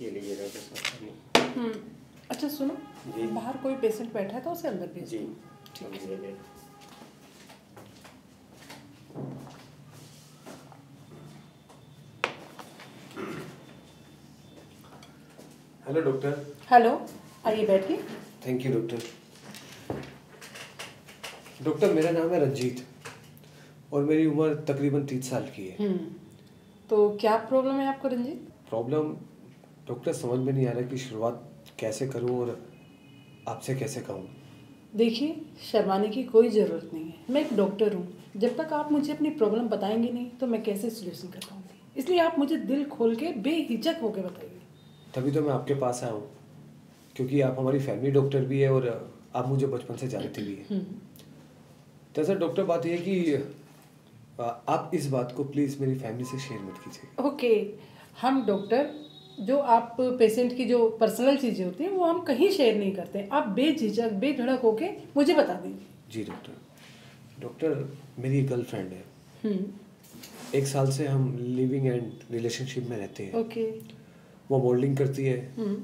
ये लीजिए डॉक्टर साहब हम्म, अच्छा सुनो जी। बाहर कोई पेशेंट बैठा है तो उसे अंदर भेज जी। ठीक है। Hello doctor. हेलो आइए बैठिए। Thank you doctor. डॉक्टर मेरा नाम है रंजीत और मेरी उम्र तकरीबन तीस साल की है। हम्म, तो क्या प्रॉब्लम है आपको रंजीत? प्रॉब्लम डॉक्टर समझ में नहीं आ रहा कि शुरुआत कैसे करूँ और आपसे कैसे कहूँ। देखिए शर्माने की कोई ज़रूरत नहीं है। मैं एक डॉक्टर हूँ। जब तक आप मुझे अपनी प्रॉब्लम बताएँगे नहीं तो मैं कैसे सोल्यूशन कर पाऊँगी? इसलिए आप मुझे दिल खोल के बेहिचक होकर बताइए। तभी तो मैं आपके पास आया हूँ क्योंकि आप हमारी फैमिली डॉक्टर भी है और आप मुझे बचपन से जानते भी हैं। दरअसल डॉक्टर बात यह कि आप इस बात को प्लीज़ मेरी फैमिली से शेयर मत कीजिए। ओके हम डॉक्टर जो आप पेशेंट की जो पर्सनल चीज़ें होती हैं वो हम कहीं शेयर नहीं करते। आप बेझिझक बेधड़क होके मुझे बता दीजिए। जी डॉक्टर डॉक्टर मेरी गर्लफ्रेंड है। हम्म, एक साल से हम लिविंग एंड रिलेशनशिप में रहते हैं। ओके वो मॉडलिंग करती है। हम्म,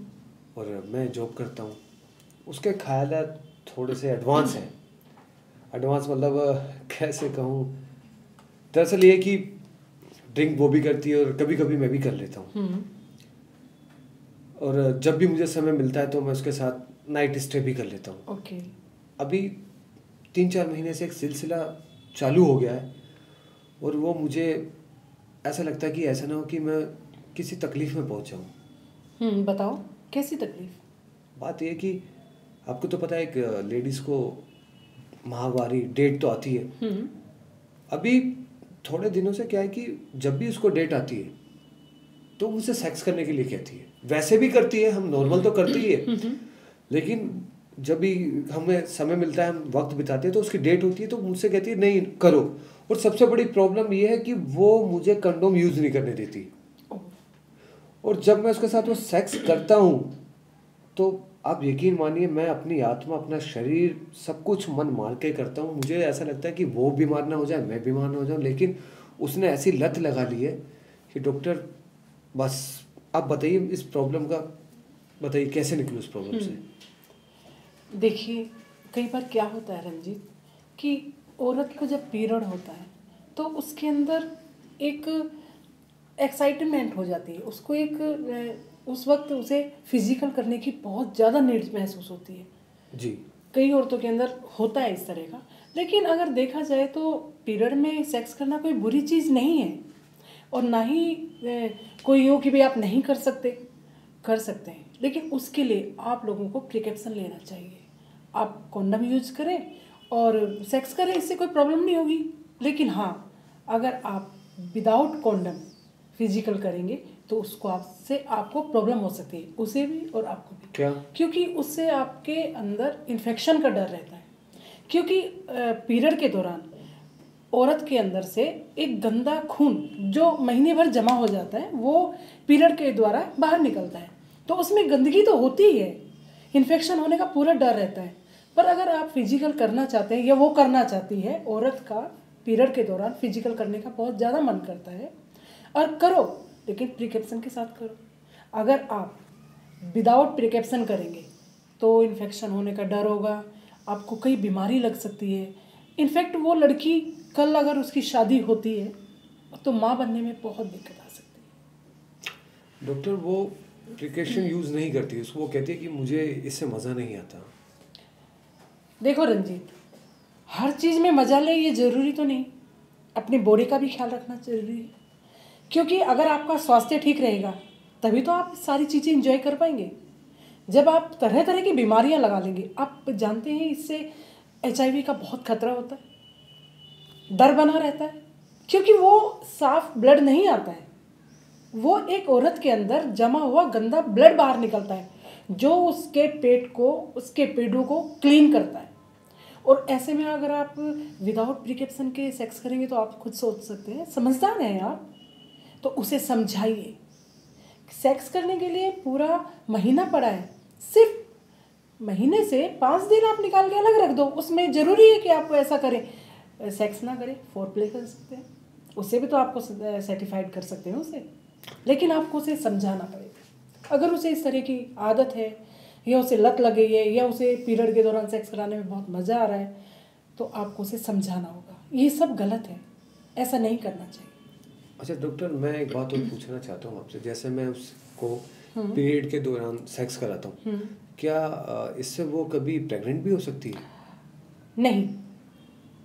और मैं जॉब करता हूँ। उसके ख्याल थोड़े से एडवांस हैं। एडवांस मतलब कैसे कहूँ? दरअसल ये कि ड्रिंक वो भी करती है और कभी कभी मैं भी कर लेता हूँ। हम्म, और जब भी मुझे समय मिलता है तो मैं उसके साथ नाइट स्टे भी कर लेता हूँ। Okay okay. अभी तीन चार महीने से एक सिलसिला चालू हो गया है और वो मुझे ऐसा लगता है कि ऐसा ना हो कि मैं किसी तकलीफ़ में पहुँच जाऊँ। हम्म, बताओ कैसी तकलीफ़? बात यह कि आपको तो पता है एक लेडीज़ को माहवारी डेट तो आती है। हम्म, अभी थोड़े दिनों से क्या है कि जब भी उसको डेट आती है तो मुझसे सेक्स करने के लिए कहती है। वैसे भी करती है हम नॉर्मल तो करते ही है। लेकिन जब भी हमें समय मिलता है हम वक्त बिताते हैं तो उसकी डेट होती है तो मुझसे कहती है नहीं करो। और सबसे बड़ी प्रॉब्लम ये है कि वो मुझे कंडोम यूज़ नहीं करने देती। और जब मैं उसके साथ वो सेक्स करता हूँ तो आप यकीन मानिए मैं अपनी आत्मा अपना शरीर सब कुछ मन मार के करता हूँ। मुझे ऐसा लगता है कि वो बीमार ना हो जाए मैं बीमार ना हो जाऊँ। लेकिन उसने ऐसी लत लगा ली है कि डॉक्टर बस आप बताइए इस प्रॉब्लम का बताइए कैसे निकलूँ इस प्रॉब्लम से? देखिए कई बार क्या होता है रंजीत कि औरत को जब पीरियड होता है तो उसके अंदर एक एक्साइटमेंट हो जाती है। उसको एक उस वक्त उसे फ़िज़िकल करने की बहुत ज़्यादा नीड महसूस होती है। जी। कई औरतों के अंदर होता है इस तरह का लेकिन अगर देखा जाए तो पीरियड में सेक्स करना कोई बुरी चीज़ नहीं है। और ना ही कोई हो कि भी आप नहीं कर सकते। कर सकते हैं लेकिन उसके लिए आप लोगों को प्रिकॉप्शन लेना चाहिए। आप कॉन्डम यूज़ करें और सेक्स करें इससे कोई प्रॉब्लम नहीं होगी। लेकिन हाँ अगर आप विदाउट कॉन्डम फ़िज़िकल करेंगे तो उसको आपसे आपको प्रॉब्लम हो सकती है उसे भी और आपको भी। क्या? क्योंकि उससे आपके अंदर इन्फेक्शन का डर रहता है। क्योंकि पीरियड के दौरान औरत के अंदर से एक गंदा खून जो महीने भर जमा हो जाता है, वो पीरियड के द्वारा बाहर निकलता है। तो उसमें गंदगी तो होती ही है। इन्फेक्शन होने का पूरा डर रहता है। पर अगर आप फ़िज़िकल करना चाहते हैं या वो करना चाहती है, औरत का पीरियड के दौरान फ़िज़िकल करने का बहुत ज़्यादा मन करता है। और करो, लेकिन प्रिकॉप्शन के साथ करो। अगर आप विदाउट प्रिकॉप्शन करेंगे तो इन्फेक्शन होने का डर होगा, आपको कई बीमारी लग सकती है। इनफैक्ट वो लड़की कल अगर उसकी शादी होती है तो माँ बनने में बहुत दिक्कत आ सकती है। डॉक्टर वो प्रिकॉशन यूज़ नहीं करती उसको वो कहती है कि मुझे इससे मज़ा नहीं आता। देखो रंजीत हर चीज़ में मज़ा ले ये ज़रूरी तो नहीं अपनी बॉडी का भी ख्याल रखना ज़रूरी है। क्योंकि अगर आपका स्वास्थ्य ठीक रहेगा तभी तो आप सारी चीज़ें इंजॉय कर पाएँगे। जब आप तरह तरह की बीमारियाँ लगा लेंगे आप जानते हैं इससे एचआईवी का बहुत खतरा होता है। डर बना रहता है, क्योंकि वो साफ़ ब्लड नहीं आता है। वो एक औरत के अंदर जमा हुआ गंदा ब्लड बाहर निकलता है, जो उसके पेट को, उसके पेडों को क्लीन करता है। और ऐसे में अगर आप विदाउट प्रिकॉप्शन के सेक्स करेंगे तो आप खुद सोच सकते हैं, समझदार हैं आप तो उसे समझाइए। सेक्स करने के लिए पूरा महीना पड़ा है, सिर्फ़ महीने से पाँच दिन आप निकाल के अलग रख दो। उसमें ज़रूरी है कि आप ऐसा करें। सेक्स ना करें फोर प्ले कर सकते हैं। उससे भी तो आपको सर्टिफाइड कर सकते हैं उसे। लेकिन आपको उसे समझाना पड़ेगा। अगर उसे इस तरह की आदत है या उसे लत लग गई है या उसे पीरियड के दौरान सेक्स कराने में बहुत मज़ा आ रहा है तो आपको उसे समझाना होगा। ये सब गलत है। ऐसा नहीं करना चाहिए। अच्छा डॉक्टर मैं एक बात और पूछना चाहता हूँ आपसे। जैसे मैं उसको हम्म। पीरियड के दौरान सेक्स कराता हूँ। क्या इससे वो कभी प्रेग्नेंट भी हो सकती है? नहीं।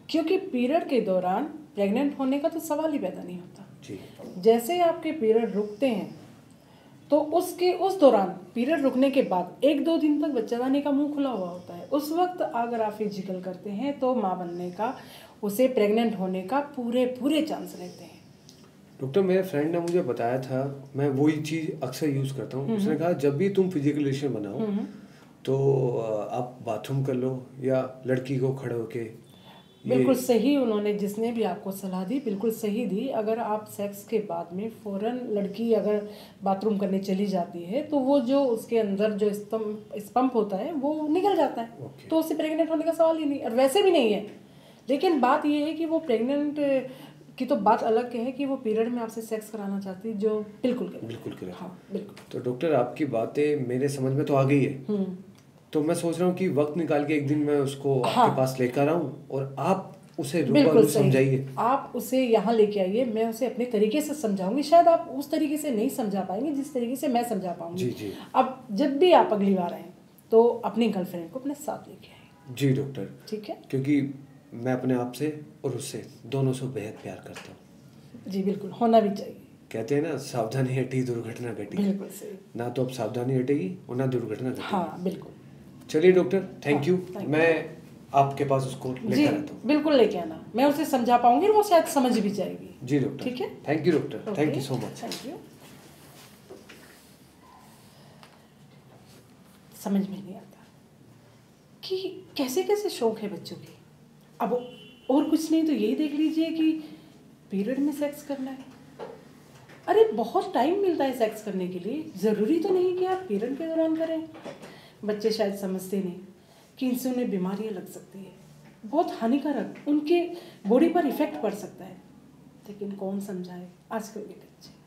क्योंकि पीरियड के दौरान प्रेग्नेंट होने का तो सवाल ही पैदा नहीं होता। जी। जैसे ही आपके पीरियड रुकते हैं तो उसके उस दौरान पीरियड रुकने के बाद एक दो दिन तक बच्चादानी का मुँह खुला हुआ होता है। उस वक्त अगर आप फ़िज़िकल करते हैं तो माँ बनने का उसे प्रेग्नेंट होने का पूरे पूरे चांस रहते हैं। डॉक्टर मेरे फ्रेंड ने मुझे बताया था मैं वही चीज़ अक्सर यूज़ करता हूँ। उसने कहा जब भी तुम फ़िज़िकल रिलेशन बनाओ तो आप बाथरूम कर लो या लड़की को खड़े होके बिल्कुल सही उन्होंने जिसने भी आपको सलाह दी बिल्कुल सही दी। अगर आप सेक्स के बाद में फ़ौरन लड़की अगर बाथरूम करने चली जाती है तो वो जो उसके अंदर जो स्पम्प होता है वो निकल जाता है। Okay. तो उससे प्रेग्नेंट होने का सवाल ही नहीं और वैसे भी नहीं है। लेकिन बात ये है कि वो प्रेग्नेंट की तो बात अलग है कि वो पीरियड में आपसे सेक्स कराना चाहती है जो बिल्कुल बिल्कुल करें हाँ बिल्कुल। तो डॉक्टर आपकी बातें मेरे समझ में तो आ गई है। हम्म। तो मैं सोच रहा हूँ कि वक्त निकाल के एक दिन मैं उसको हाँ। आपके पास लेकर आऊँ और आप उसे बिल्कुल समझाइए। आप उसे यहाँ लेके आइए मैं उसे अपने तरीके से समझाऊँगी। शायद आप उस तरीके से नहीं समझा पाएँगे जिस तरीके से मैं समझा पाऊँगी। जी, जी। अब जब भी आप अगली बार आए तो अपनी गर्लफ्रेंड को अपने साथ लेके आए। जी डॉक्टर। ठीक है? क्योंकि मैं अपने आप से और उससे दोनों से बेहद प्यार करता हूँ। जी बिल्कुल होना भी चाहिए। कहते हैं ना सावधानी हटी दुर्घटना घटी। बिल्कुल ना तो अब सावधानी हटेगी और ना दुर्घटना घटेगी। हाँ बिल्कुल। चलिए डॉक्टर थैंक हाँ, यू मैं आपके पास उसको लेकर आता हूँ। बिल्कुल लेके आना। मैं उसे समझा पाऊँगी वो शायद समझ भी जाएगी। जी डॉक्टर। ठीक है? Thank you doctor. Thank you so much thank you समझ में नहीं आता कि कैसे कैसे शौक है बच्चों के। अब और कुछ नहीं तो यही देख लीजिए कि पीरियड में सेक्स करना है। अरे बहुत टाइम मिलता है सेक्स करने के लिए। ज़रूरी तो नहीं कि आप पीरियड के दौरान करें। बच्चे शायद समझते नहीं कि इनसे उन्हें बीमारियाँ लग सकती है। बहुत हानिकारक, उनके बॉडी पर इफ़ेक्ट पड़ सकता है। लेकिन कौन समझाए? आजकल के बच्चे।